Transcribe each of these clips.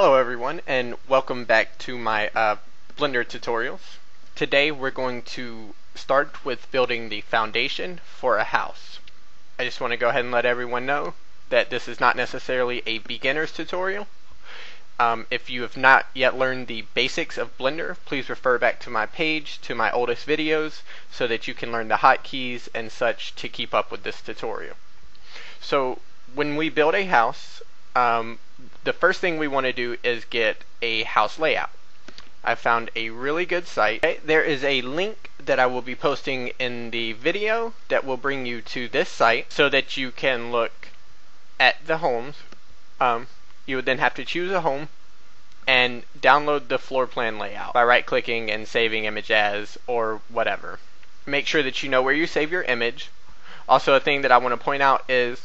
Hello everyone and welcome back to my uh, Blender tutorials. Today we're going to start with building the foundation for a house. I just want to go ahead and let everyone know that this is not necessarily a beginner's tutorial. Um, if you have not yet learned the basics of Blender, please refer back to my page, to my oldest videos, so that you can learn the hotkeys and such to keep up with this tutorial. So when we build a house, um, the first thing we want to do is get a house layout. I found a really good site. Okay, there is a link that I will be posting in the video that will bring you to this site so that you can look at the homes. Um, you would then have to choose a home and download the floor plan layout by right clicking and saving image as or whatever. Make sure that you know where you save your image. Also a thing that I want to point out is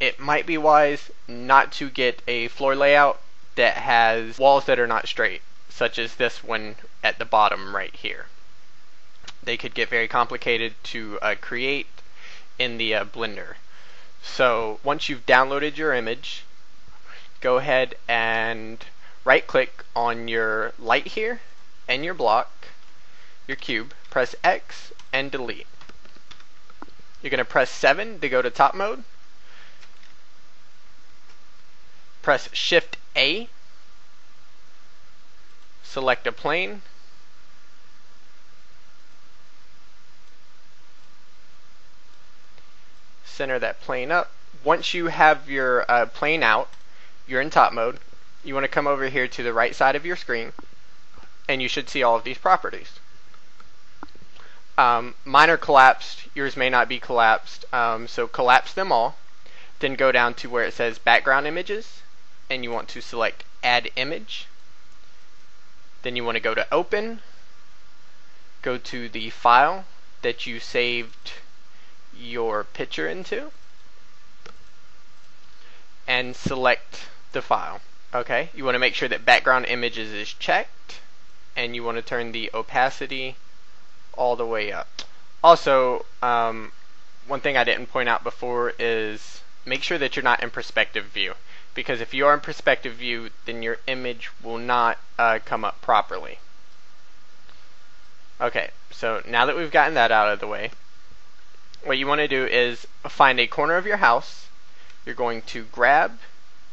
it might be wise not to get a floor layout that has walls that are not straight, such as this one at the bottom right here. They could get very complicated to uh, create in the uh, Blender. So once you've downloaded your image, go ahead and right click on your light here and your block, your cube, press X and delete. You're going to press 7 to go to top mode press Shift A, select a plane, center that plane up. Once you have your uh, plane out, you're in top mode. You want to come over here to the right side of your screen, and you should see all of these properties. Um, mine are collapsed. Yours may not be collapsed. Um, so collapse them all. Then go down to where it says background images and you want to select add image then you want to go to open go to the file that you saved your picture into and select the file okay? You want to make sure that background images is checked and you want to turn the opacity all the way up. Also um, one thing I didn't point out before is make sure that you're not in perspective view because if you are in perspective view, then your image will not uh, come up properly. Okay, so now that we've gotten that out of the way, what you want to do is find a corner of your house. You're going to grab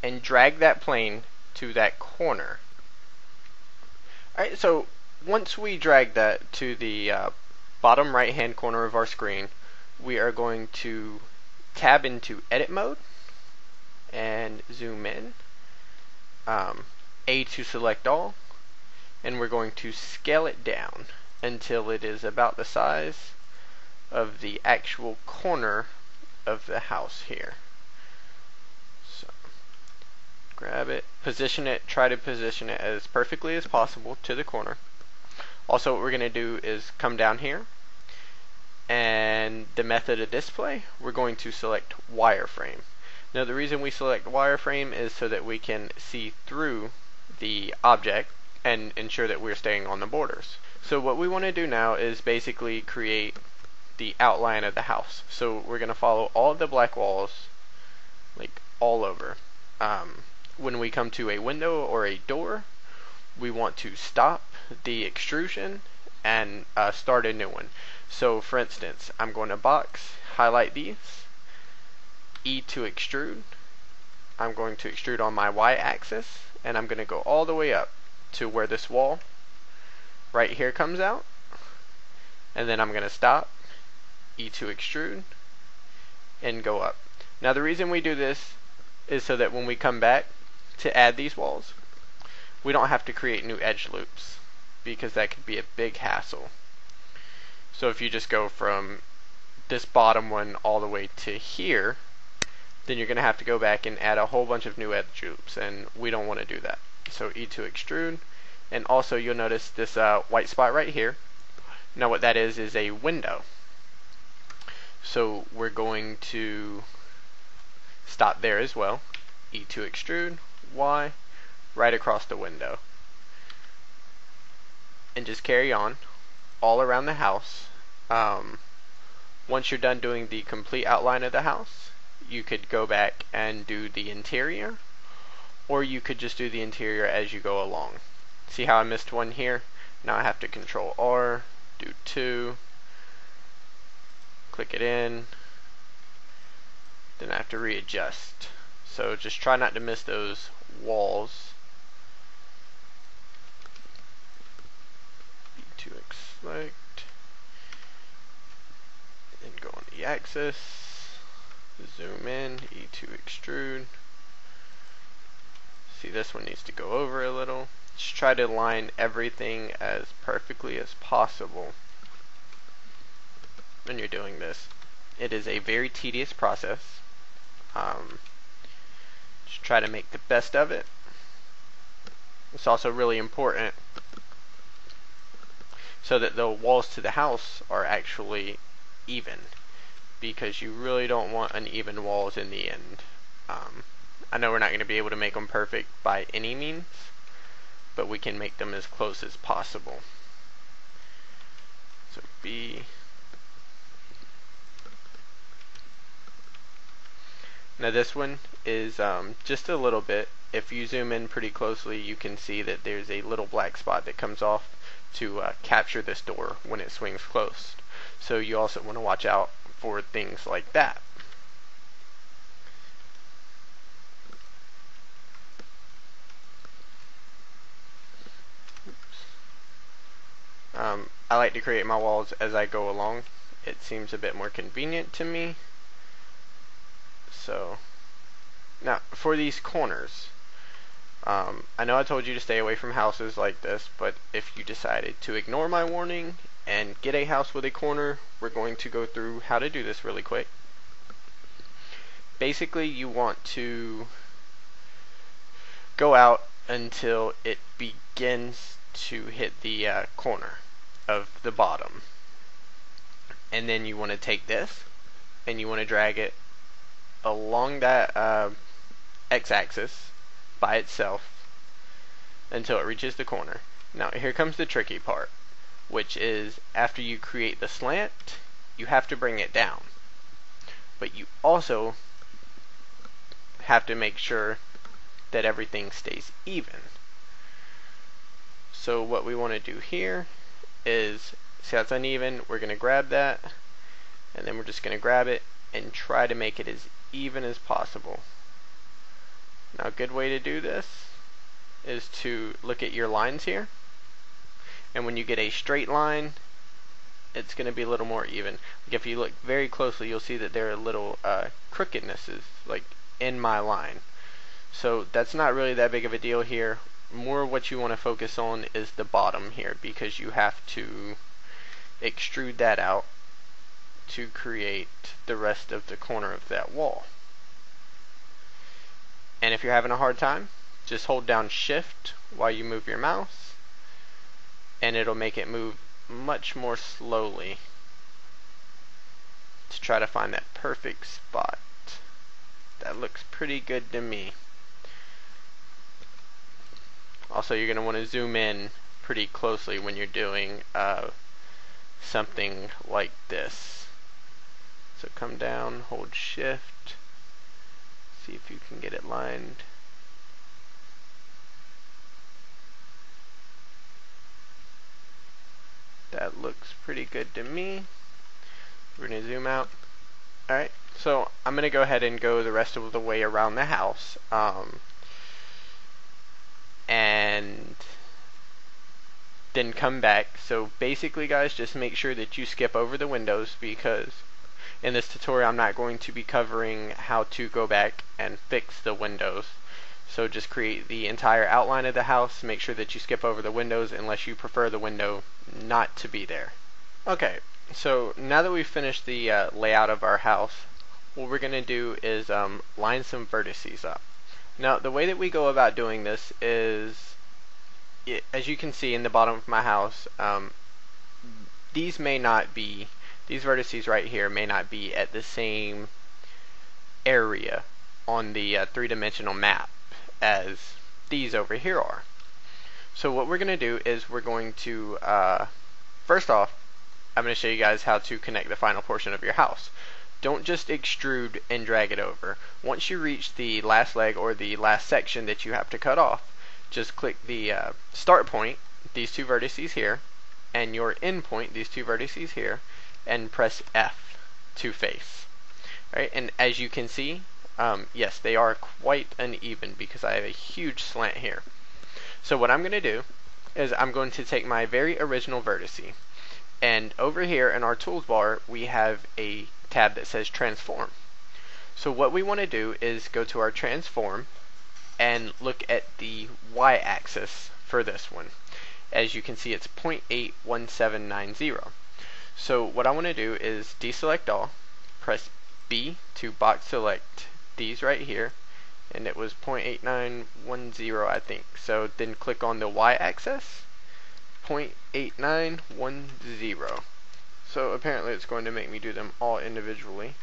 and drag that plane to that corner. Alright, so once we drag that to the uh, bottom right hand corner of our screen, we are going to tab into edit mode and zoom in. Um, A to select all, and we're going to scale it down until it is about the size of the actual corner of the house here. So, grab it, position it, try to position it as perfectly as possible to the corner. Also what we're going to do is come down here and the method of display, we're going to select wireframe. Now the reason we select wireframe is so that we can see through the object and ensure that we're staying on the borders. So what we want to do now is basically create the outline of the house. So we're going to follow all of the black walls like all over. Um, when we come to a window or a door, we want to stop the extrusion and uh, start a new one. So for instance, I'm going to box, highlight these, E to extrude. I'm going to extrude on my Y axis and I'm going to go all the way up to where this wall right here comes out and then I'm going to stop E to extrude and go up. Now the reason we do this is so that when we come back to add these walls we don't have to create new edge loops because that could be a big hassle. So if you just go from this bottom one all the way to here then you're going to have to go back and add a whole bunch of new edge loops, and we don't want to do that. So E2 extrude, and also you'll notice this uh, white spot right here. Now what that is is a window. So we're going to stop there as well. E2 extrude, Y, right across the window. And just carry on all around the house. Um, once you're done doing the complete outline of the house, you could go back and do the interior or you could just do the interior as you go along. See how I missed one here? Now I have to control R, do two, click it in, then I have to readjust. So just try not to miss those walls. E2X select, then go on the axis, zoom in, E2 extrude. See this one needs to go over a little. Just try to line everything as perfectly as possible when you're doing this. It is a very tedious process. Um, just try to make the best of it. It's also really important so that the walls to the house are actually even because you really don't want uneven walls in the end. Um, I know we're not going to be able to make them perfect by any means, but we can make them as close as possible. So B. Now this one is um, just a little bit. If you zoom in pretty closely, you can see that there's a little black spot that comes off to uh, capture this door when it swings closed. So you also want to watch out for things like that. Um, I like to create my walls as I go along. It seems a bit more convenient to me. So, now for these corners, um, I know I told you to stay away from houses like this, but if you decided to ignore my warning and get a house with a corner, we're going to go through how to do this really quick. Basically, you want to go out until it begins to hit the uh, corner of the bottom. And then you want to take this and you want to drag it along that uh, x-axis by itself until it reaches the corner. Now here comes the tricky part, which is after you create the slant, you have to bring it down. But you also have to make sure that everything stays even. So what we want to do here is, see it's uneven, we're going to grab that, and then we're just going to grab it and try to make it as even as possible. Now a good way to do this is to look at your lines here, and when you get a straight line, it's going to be a little more even. Like if you look very closely, you'll see that there are little uh, crookednesses, like in my line. So that's not really that big of a deal here more what you want to focus on is the bottom here because you have to extrude that out to create the rest of the corner of that wall. And if you're having a hard time, just hold down shift while you move your mouse and it'll make it move much more slowly to try to find that perfect spot. That looks pretty good to me. Also, you're going to want to zoom in pretty closely when you're doing uh, something like this. So come down, hold shift, see if you can get it lined. That looks pretty good to me. We're going to zoom out. Alright, so I'm going to go ahead and go the rest of the way around the house. Um, and then come back. So basically guys, just make sure that you skip over the windows because in this tutorial I'm not going to be covering how to go back and fix the windows. So just create the entire outline of the house, make sure that you skip over the windows unless you prefer the window not to be there. Okay, so now that we've finished the uh, layout of our house, what we're going to do is um, line some vertices up. Now, the way that we go about doing this is, it, as you can see in the bottom of my house, um, these may not be, these vertices right here may not be at the same area on the uh, three-dimensional map as these over here are. So what we're going to do is we're going to, uh, first off, I'm going to show you guys how to connect the final portion of your house. don't just extrude and drag it over. Once you reach the last leg or the last section that you have to cut off, just click the uh, start point, these two vertices here, and your end point, these two vertices here, and press F to face. Right, and as you can see, um, yes, they are quite uneven because I have a huge slant here. So what I'm going to do is I'm going to take my very original vertice, and over here in our tools bar, we have a tab that says transform. So what we want to do is go to our transform and look at the y-axis for this one. As you can see, it's 0.81790. So what I want to do is deselect all, press B to box select these right here, and it was 0.8910 I think. So then click on the y-axis, 0.8910. So apparently it's going to make me do them all individually.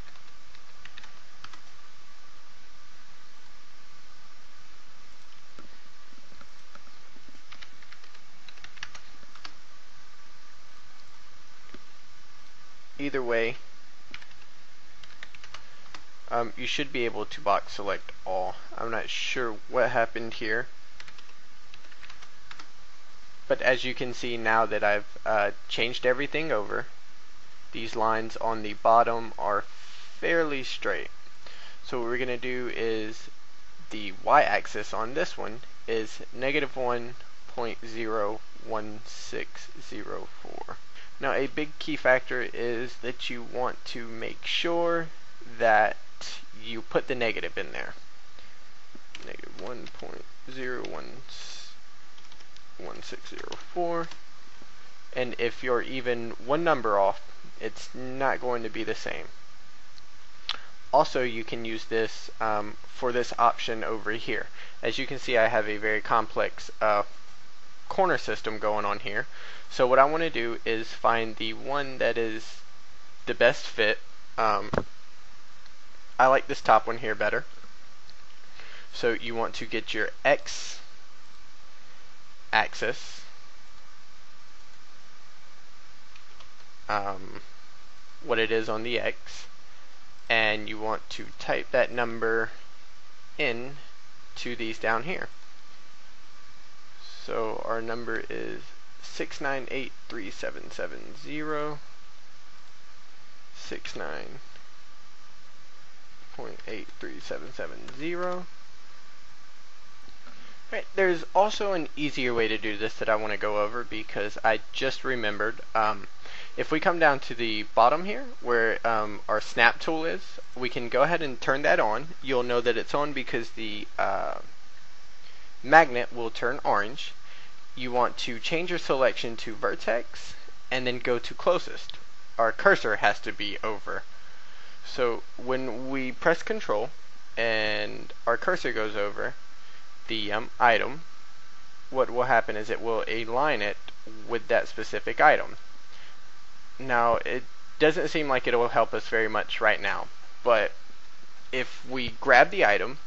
Either way, um, you should be able to box select all. I'm not sure what happened here. But as you can see now that I've uh, changed everything over, these lines on the bottom are fairly straight. So what we're going to do is the y-axis on this one is negative 1.01604. Now a big key factor is that you want to make sure that you put the negative in there. Negative 1.01604 and if you're even one number off it's not going to be the same. Also, you can use this um, for this option over here. As you can see, I have a very complex uh, corner system going on here. So what I want to do is find the one that is the best fit. Um, I like this top one here better. So you want to get your X axis um, what it is on the X and you want to type that number in to these down here. So our number is 6983770 69.83770 Right, there's also an easier way to do this that I want to go over because I just remembered. Um, if we come down to the bottom here where um, our snap tool is, we can go ahead and turn that on. You'll know that it's on because the uh, magnet will turn orange. You want to change your selection to vertex and then go to closest. Our cursor has to be over. So when we press control and our cursor goes over, the um, item, what will happen is it will align it with that specific item. Now, it doesn't seem like it will help us very much right now, but if we grab the item,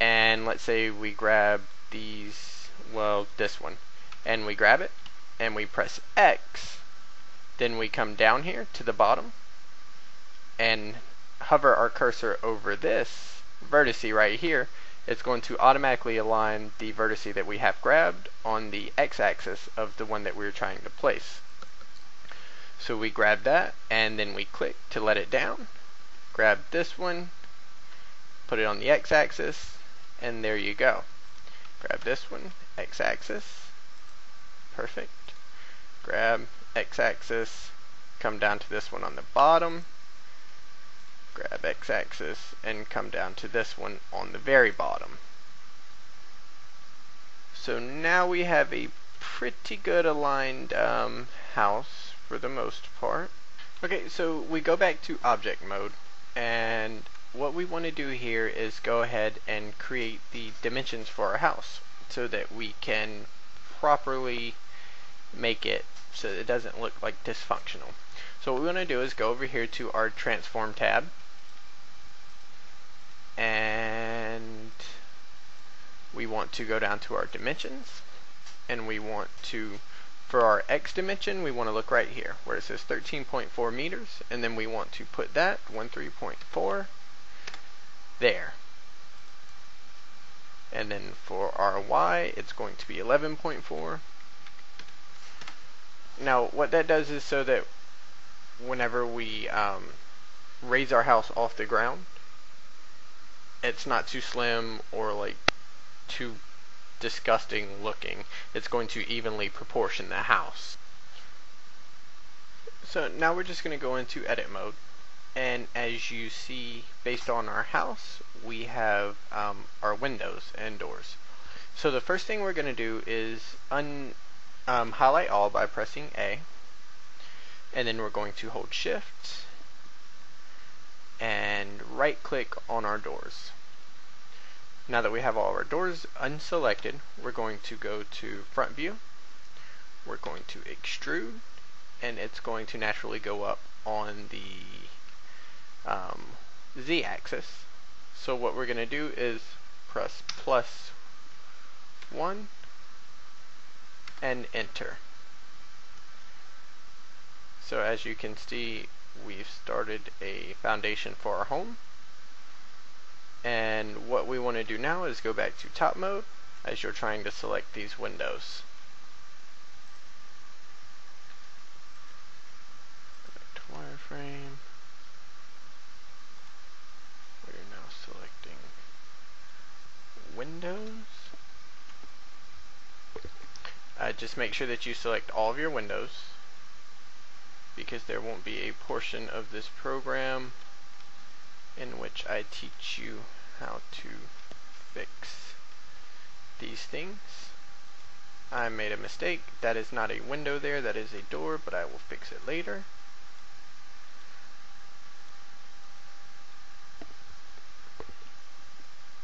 and let's say we grab these, well, this one, and we grab it, and we press X, then we come down here to the bottom, and hover our cursor over this vertice right here, it's going to automatically align the vertice that we have grabbed on the x-axis of the one that we're trying to place. So we grab that and then we click to let it down. Grab this one, put it on the x-axis, and there you go. Grab this one, x-axis, perfect. Grab x-axis, come down to this one on the bottom, grab x-axis and come down to this one on the very bottom. So now we have a pretty good aligned um, house for the most part. Okay, so we go back to object mode and what we want to do here is go ahead and create the dimensions for our house so that we can properly make it so it doesn't look like dysfunctional. So what we want to do is go over here to our transform tab. And we want to go down to our dimensions. And we want to For our x dimension, we want to look right here where it says 13.4 meters, and then we want to put that 13.4 there. And then for our y, it's going to be 11.4. Now, what that does is so that whenever we um, raise our house off the ground, it's not too slim or like too disgusting looking. It's going to evenly proportion the house. So now we're just going to go into edit mode and as you see based on our house we have um, our windows and doors. So the first thing we're going to do is un um, highlight all by pressing A and then we're going to hold shift and right click on our doors. Now that we have all our doors unselected, we're going to go to front view, we're going to extrude, and it's going to naturally go up on the um, z-axis. So what we're going to do is press plus 1 and enter. So as you can see, we've started a foundation for our home. And what we want to do now is go back to top mode as you're trying to select these windows. Wireframe. We're now selecting windows. Uh, just make sure that you select all of your windows because there won't be a portion of this program in which I teach you how to fix these things. I made a mistake. That is not a window there, that is a door, but I will fix it later.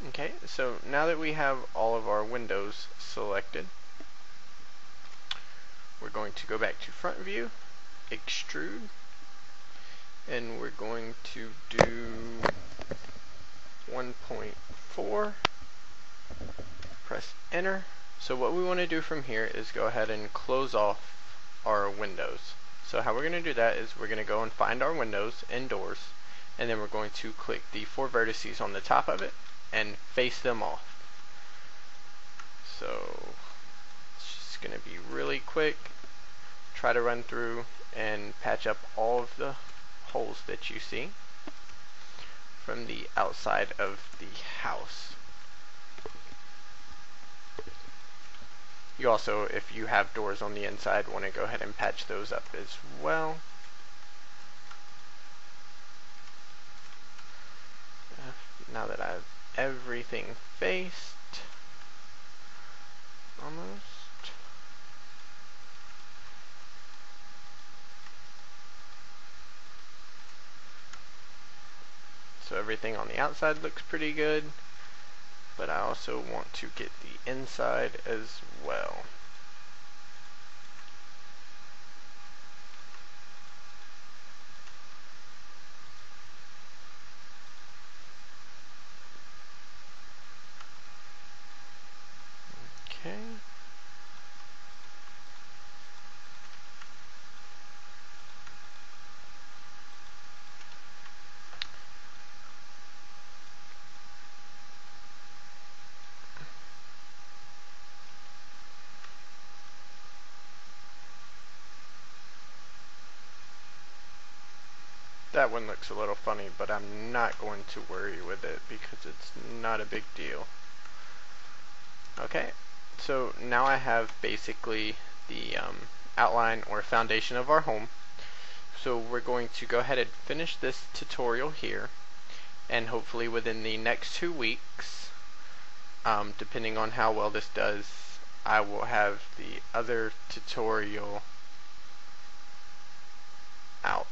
Okay, so now that we have all of our windows selected, we're going to go back to front view extrude and we're going to do 1.4 press enter. So what we want to do from here is go ahead and close off our windows. So how we're going to do that is we're going to go and find our windows and doors and then we're going to click the four vertices on the top of it and face them off. So going to be really quick try to run through and patch up all of the holes that you see from the outside of the house. You also, if you have doors on the inside, want to go ahead and patch those up as well. Uh, now that I've everything faced, almost, So everything on the outside looks pretty good, but I also want to get the inside as well. That one looks a little funny, but I'm not going to worry with it because it's not a big deal. Okay, so now I have basically the um, outline or foundation of our home. So we're going to go ahead and finish this tutorial here and hopefully within the next two weeks, um, depending on how well this does, I will have the other tutorial out.